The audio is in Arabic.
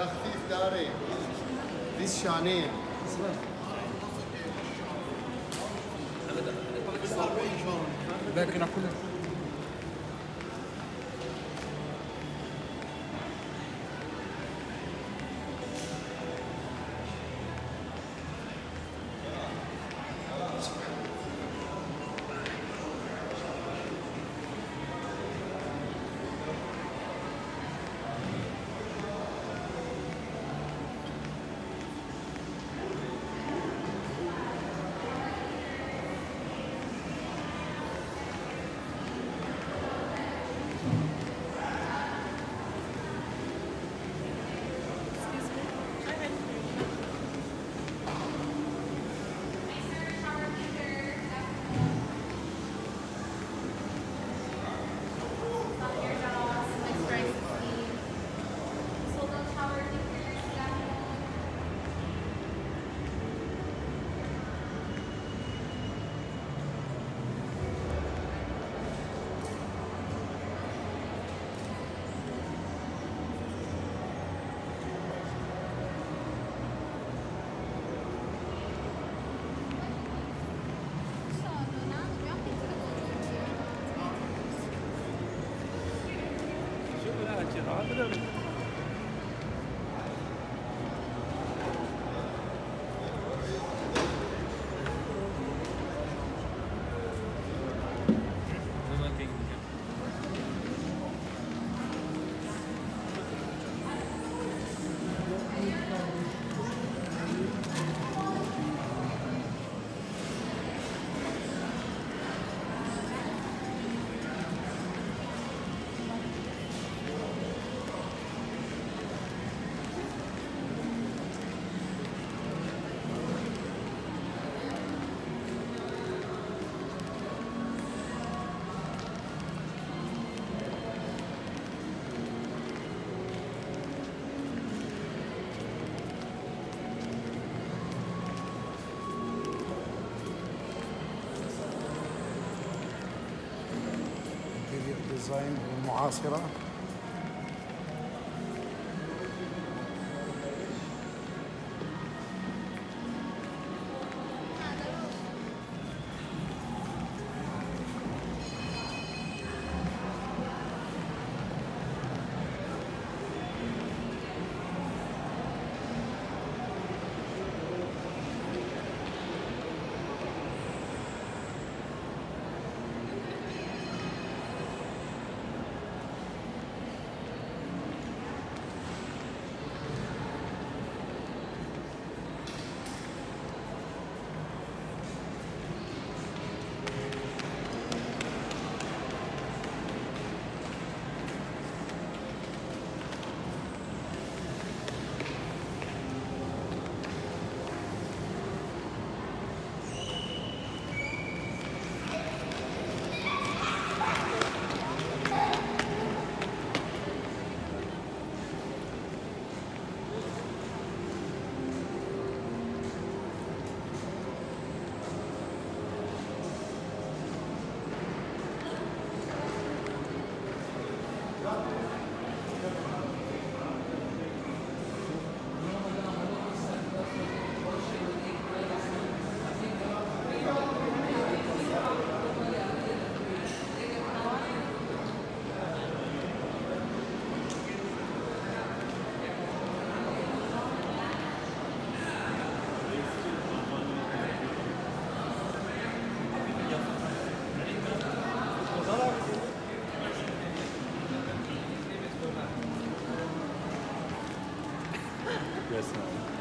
تخفيف داري ديس شانين باقي كلها Thank you. ديزاين المعاصرة ですね。